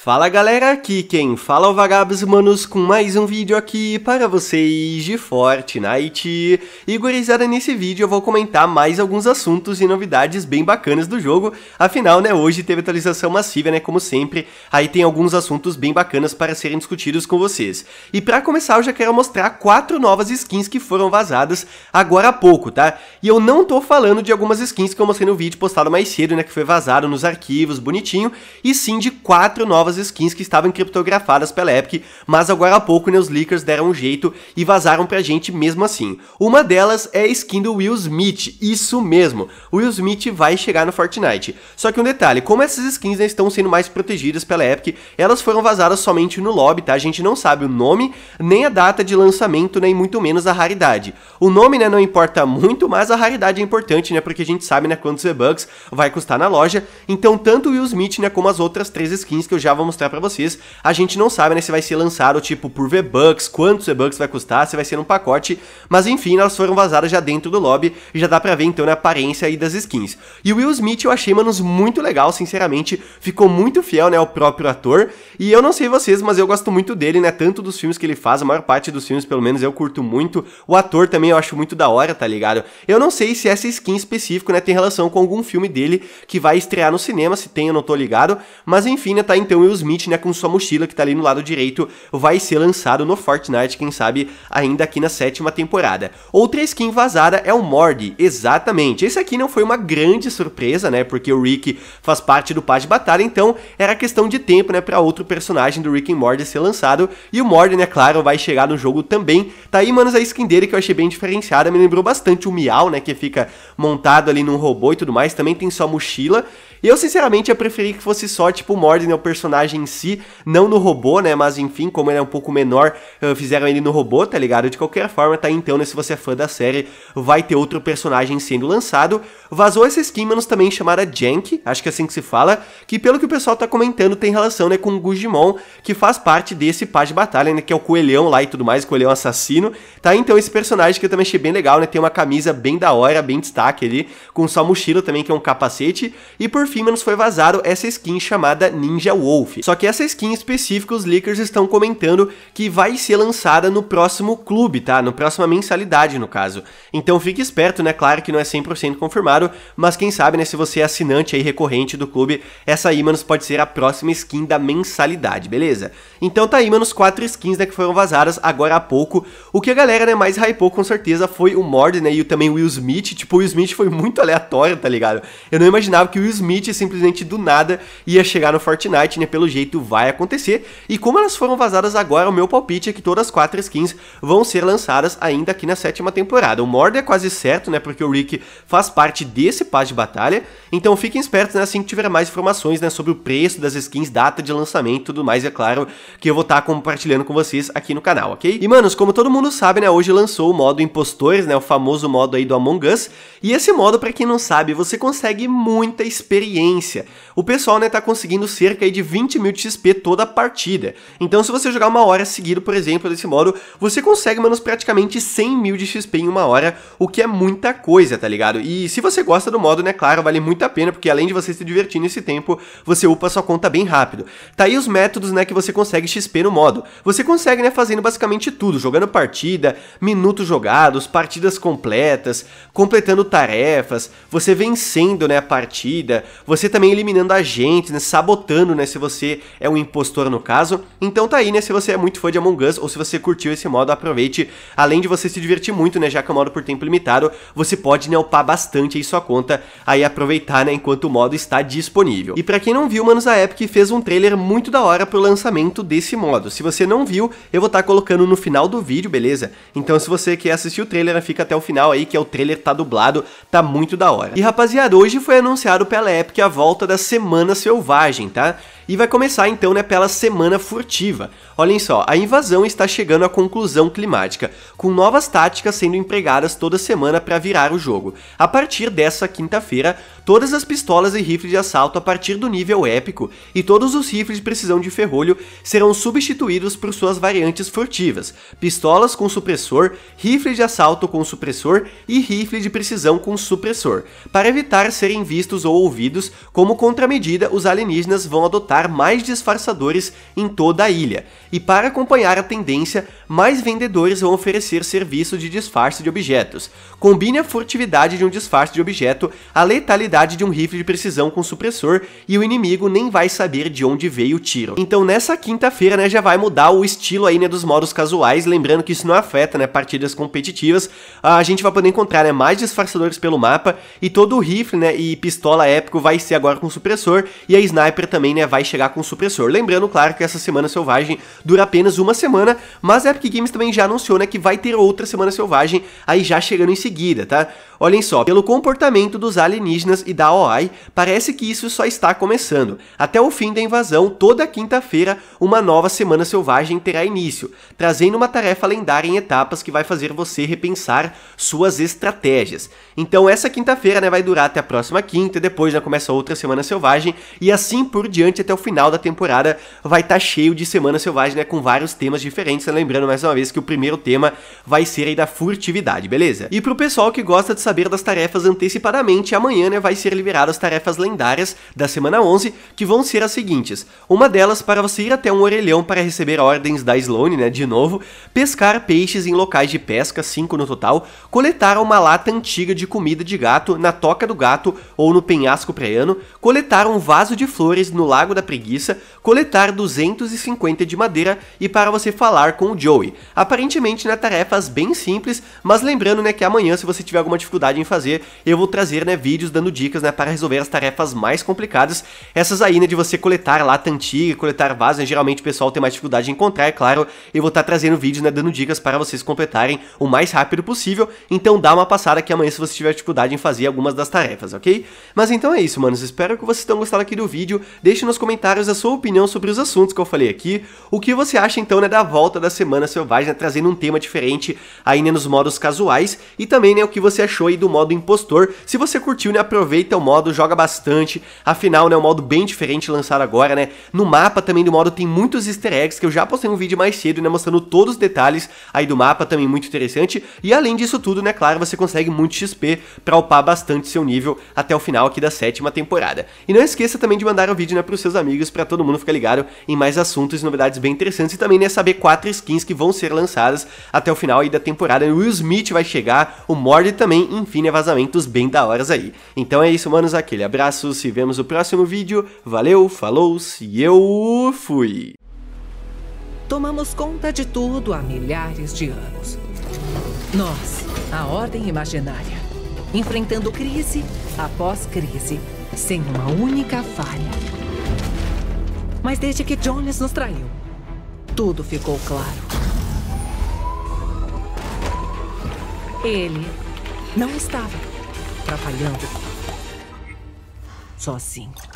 Fala galera, aqui quem fala é o Vagabos Manos com mais um vídeo aqui para vocês de Fortnite. E gurizada, nesse vídeo eu vou comentar mais alguns assuntos e novidades bem bacanas do jogo. Afinal, né, hoje teve atualização massiva, né, como sempre. Aí tem alguns assuntos bem bacanas para serem discutidos com vocês. E para começar eu já quero mostrar quatro novas skins que foram vazadas agora há pouco, tá? E eu não tô falando de algumas skins que eu mostrei no vídeo postado mais cedo, né, que foi vazado nos arquivos, bonitinho. E sim de quatro novas novas skins que estavam criptografadas pela Epic, mas agora há pouco né, os leakers deram um jeito e vazaram pra gente mesmo assim. Uma delas é a skin do Will Smith, isso mesmo, o Will Smith vai chegar no Fortnite. Só que um detalhe, como essas skins né, estão sendo mais protegidas pela Epic, elas foram vazadas somente no lobby, tá? A gente não sabe o nome, nem a data de lançamento, nem muito menos a raridade. O nome, né, não importa muito, mas a raridade é importante, né, porque a gente sabe, né, quantos V-Bucks vai custar na loja. Então, tanto o Will Smith, né, como as outras três skins que eu já vou mostrar pra vocês. A gente não sabe, né, se vai ser lançado, tipo, por V-Bucks, quantos V-Bucks vai custar, se vai ser um pacote, mas enfim, elas foram vazadas já dentro do lobby e já dá pra ver, então, né, a aparência aí das skins. E o Will Smith eu achei, manos, muito legal, sinceramente, ficou muito fiel, né, ao próprio ator, e eu não sei vocês, mas eu gosto muito dele, né, tanto dos filmes que ele faz, a maior parte dos filmes, pelo menos, eu curto muito, o ator também eu acho muito da hora, tá ligado? Eu não sei se essa skin específica, né, tem relação com algum filme dele que vai estrear no cinema, se tem eu não tô ligado, mas enfim, né, tá então Will Smith, né, com sua mochila que tá ali no lado direito, vai ser lançado no Fortnite, quem sabe ainda aqui na sétima temporada. Outra skin vazada é o Mordi, exatamente. Esse aqui não foi uma grande surpresa, né, porque o Rick faz parte do Paz de Batalha, então era questão de tempo, né, para outro personagem do Rick and Morty ser lançado, e o Mordi, né, claro, vai chegar no jogo também. Tá aí, manos, a skin dele que eu achei bem diferenciada, me lembrou bastante o Miau, né, que fica montado ali num robô e tudo mais, também tem sua mochila, e eu, sinceramente, ia preferir que fosse só, tipo, o Morden, né, o personagem em si, não no robô, né? Mas, enfim, como ele é um pouco menor, fizeram ele no robô, tá ligado? De qualquer forma, tá? Então, né, se você é fã da série, vai ter outro personagem sendo lançado. Vazou essa skin, menos também chamada Jank, acho que é assim que se fala, que pelo que o pessoal tá comentando, tem relação, né, com o Gugimon, que faz parte desse pá de batalha, né, que é o coelhão lá e tudo mais, coelhão assassino, tá? Então, esse personagem que eu também achei bem legal, né? Tem uma camisa bem da hora, bem destaque ali, com sua mochila também, que é um capacete, e por fim, menos foi vazado essa skin chamada Ninja Wolf. Só que essa skin específica, os leakers estão comentando que vai ser lançada no próximo clube, tá? No próxima mensalidade, no caso. Então fique esperto, né? Claro que não é 100% confirmado, mas quem sabe, né? Se você é assinante aí recorrente do clube, essa aí, manos, pode ser a próxima skin da mensalidade, beleza? Então tá aí, manos, quatro skins, né? Que foram vazadas agora há pouco. O que a galera, né, mais hypou com certeza foi o Mord, né? E também o Will Smith. Tipo, o Will Smith foi muito aleatório, tá ligado? Eu não imaginava que o Will Smith simplesmente do nada ia chegar no Fortnite, né? Pelo jeito vai acontecer. E como elas foram vazadas agora, o meu palpite é que todas as quatro skins vão ser lançadas ainda aqui na sétima temporada. O Mord é quase certo, né? Porque o Rick faz parte desse passe de batalha. Então fiquem espertos, né? Assim que tiver mais informações, né? Sobre o preço das skins, data de lançamento e tudo mais, é claro que eu vou estar tá compartilhando com vocês aqui no canal, ok? E manos, como todo mundo sabe, né? Hoje lançou o modo Impostores, né? O famoso modo aí do Among Us. E esse modo, para quem não sabe, você consegue muita experiência. O pessoal, né, tá conseguindo cerca de 20 mil de XP toda a partida. Então, se você jogar uma hora seguido, por exemplo, desse modo, você consegue, menos praticamente 100 mil de XP em uma hora, o que é muita coisa, tá ligado? E se você gosta do modo, né, claro, vale muito a pena, porque além de você se divertir nesse tempo, você upa sua conta bem rápido. Tá aí os métodos, né, que você consegue XP no modo. Você consegue, né, fazendo basicamente tudo, jogando partida, minutos jogados, partidas completas, completando tarefas, você vencendo, né, a partida, você também eliminando agentes, né, sabotando, né, se você é um impostor no caso. Então tá aí, né, se você é muito fã de Among Us ou se você curtiu esse modo, aproveite. Além de você se divertir muito, né, já que é um modo por tempo limitado, você pode, né, upar bastante aí sua conta, aí aproveitar, né, enquanto o modo está disponível. E para quem não viu, manos, a Epic fez um trailer muito da hora pro lançamento desse modo. Se você não viu, eu vou estar tá colocando no final do vídeo, beleza? Então se você quer assistir o trailer, fica até o final aí, que é o trailer tá dublado, tá muito da hora. E rapaziada, hoje foi anunciado pela Epic a volta da Semana Selvagem, tá? E vai começar então né, pela semana furtiva. Olhem só, a invasão está chegando à conclusão climática, com novas táticas sendo empregadas toda semana para virar o jogo. A partir dessa quinta-feira, todas as pistolas e rifles de assalto a partir do nível épico e todos os rifles de precisão de ferrolho serão substituídos por suas variantes furtivas, pistolas com supressor, rifle de assalto com supressor e rifle de precisão com supressor. Para evitar serem vistos ou ouvidos, como contramedida, os alienígenas vão adotar mais disfarçadores em toda a ilha. E para acompanhar a tendência, mais vendedores vão oferecer serviço de disfarce de objetos. Combine a furtividade de um disfarce de objeto, a letalidade de um rifle de precisão com supressor e o inimigo nem vai saber de onde veio o tiro. Então nessa quinta-feira, né, já vai mudar o estilo aí, né, dos modos casuais, lembrando que isso não afeta, né, partidas competitivas. A gente vai poder encontrar, né, mais disfarçadores pelo mapa e todo o rifle, né, e pistola épico vai ser agora com supressor e a sniper também, né, vai chegar com supressor. Lembrando, claro, que essa semana selvagem dura apenas uma semana, mas a Epic Games também já anunciou, né, que vai ter outra semana selvagem aí já chegando em seguida, tá? Olhem só, pelo comportamento dos alienígenas e da OI, parece que isso só está começando. Até o fim da invasão, toda quinta-feira, uma nova semana selvagem terá início, trazendo uma tarefa lendária em etapas que vai fazer você repensar suas estratégias. Então essa quinta-feira né, vai durar até a próxima quinta, e depois já começa outra semana selvagem, e assim por diante até o final da temporada vai estar tá cheio de semana selvagem, né, com vários temas diferentes, lembrando mais uma vez que o primeiro tema vai ser aí da furtividade, beleza? E pro pessoal que gosta de saber das tarefas antecipadamente, amanhã né, vai ser liberadas as tarefas lendárias da semana 11, que vão ser as seguintes. Uma delas para você ir até um orelhão para receber ordens da Sloane, né, de novo, pescar peixes em locais de pesca, 5 no total, coletar uma lata antiga de comida de gato na toca do gato ou no penhasco praiano, coletar um vaso de flores no Lago da Preguiça, coletar 250 de madeira e para você falar com o Joey. Aparentemente, né, tarefas bem simples, mas lembrando, né, que amanhã, se você tiver alguma dificuldade em fazer, eu vou trazer, né, vídeos dando dicas, né, para resolver as tarefas mais complicadas. Essas aí, né, de você coletar lata antiga, coletar vaso, né, geralmente o pessoal tem mais dificuldade em encontrar, é claro, eu vou estar tá trazendo vídeos, né, dando dicas para vocês completarem o mais rápido possível, então dá uma passada aqui amanhã se você tiver dificuldade em fazer algumas das tarefas, ok? Mas então é isso, manos, espero que vocês tenham gostado aqui do vídeo, deixe nos comentários a sua opinião sobre os assuntos que eu falei aqui, o que você acha então, né, da volta da Semana Selvagem, né, trazendo um tema diferente aí, né, nos modos casuais, e também, né, o que você achou aí do modo impostor, se você curtiu, né, aproveita o modo, joga bastante, afinal, né, é um modo bem diferente lançado agora, né, no mapa também do modo tem muitos easter eggs, que eu já postei um vídeo mais cedo, né, mostrando todos os detalhes aí do mapa, também muito interessante, e além disso tudo, né, claro, você consegue muito XP pra upar bastante seu nível até o final aqui da sétima temporada. E não esqueça também de mandar o vídeo, né, pros seus amigos, pra todo mundo ficar ligado em mais assuntos e novidades bem interessantes, e também, né, saber quatro skins que vão ser lançadas até o final aí da temporada, o Will Smith vai chegar, o Mord também, enfim, né, vazamentos bem da horas aí. Então é isso, manos, aquele abraço, se vemos no próximo vídeo, valeu, falou, e eu fui! Tomamos conta de tudo há milhares de anos. Nós, a Ordem Imaginária, enfrentando crise após crise, sem uma única falha. Mas desde que Jones nos traiu, tudo ficou claro. Ele não estava trabalhando sozinho.